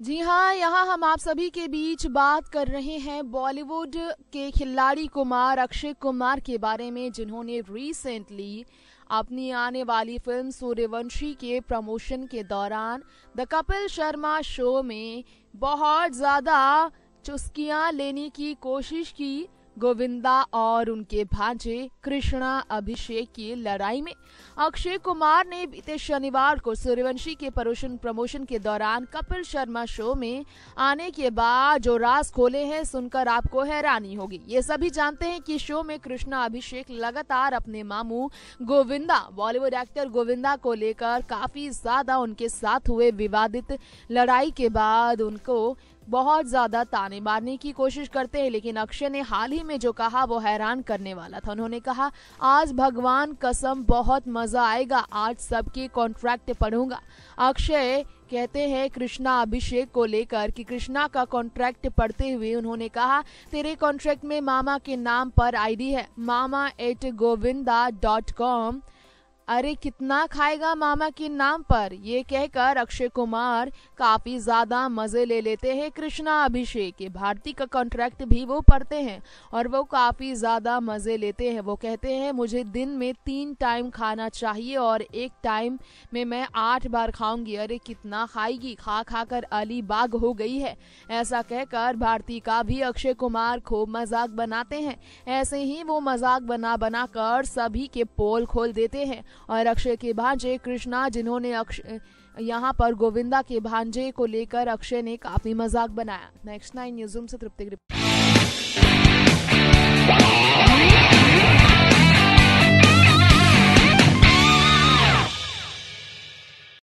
आप सभी के बीच बात कर रहे हैं बॉलीवुड के खिलाड़ी कुमार, अक्षय कुमार के बारे में, जिन्होंने रिसेंटली अपनी आने वाली फ़िल्म सूर्यवंशी के प्रमोशन के दौरान द कपिल शर्मा शो में बहुत ज़्यादा चुस्कियाँ लेने की कोशिश की। गोविंदा और उनके भांजे कृष्णा अभिषेक की लड़ाई में अक्षय कुमार ने बीते शनिवार को सूर्यवंशी के प्रमोशन प्रमोशन के दौरान कपिल शर्मा शो में आने के बाद जो राज खोले हैं सुनकर आपको हैरानी होगी। ये सभी जानते हैं कि शो में कृष्णा अभिषेक लगातार अपने मामू गोविंदा, बॉलीवुड एक्टर गोविंदा को लेकर काफ़ी ज़्यादा उनके साथ हुए विवादित लड़ाई के बाद उनको बहुत ज़्यादा ताने मारने की कोशिश करते हैं, लेकिन अक्षय ने हाल ही में जो कहा, वो हैरान करने वाला था। उन्होंने कहा, आज भगवान कसम, बहुत मज़ा आएगा। आज सबके कॉन्ट्रैक्ट पढ़ूँगा। अक्षय कहते हैं, कृष्णा अभिषेक को लेकर कि कृष्णा का कॉन्ट्रैक्ट पढ़ते हुए उन्होंने कहा, तेरे कॉन्ट्रैक्ट में मामा के नाम पर आईडी है। मामा एट गोविंदा डॉट कॉम अरे कितना खाएगा मामा के नाम पर? ये कहकर अक्षय कुमार काफ़ी ज़्यादा मज़े ले लेते हैं कृष्णा अभिषेक भारती का कॉन्ट्रैक्ट भी वो पढ़ते हैं और वो काफ़ी ज़्यादा मज़े लेते हैं। वो कहते हैं, मुझे दिन में तीन टाइम खाना चाहिए और एक टाइम में मैं आठ बार खाऊँगी। अरे कितना खाएगी? खा खा कर अली बाग हो गई है। ऐसा कहकर भारती का भी अक्षय कुमार खूब मज़ाक बनाते हैं। ऐसे ही वो मज़ाक बना बना कर सभी के पोल खोल देते हैं और अक्षय के भांजे कृष्णा, जिन्होंने अक्षय यहाँ पर गोविंदा के भांजे को लेकर अक्षय ने काफ़ी मज़ाक बनाया। नेक्स्ट नाइन न्यूज़ से तृप्ति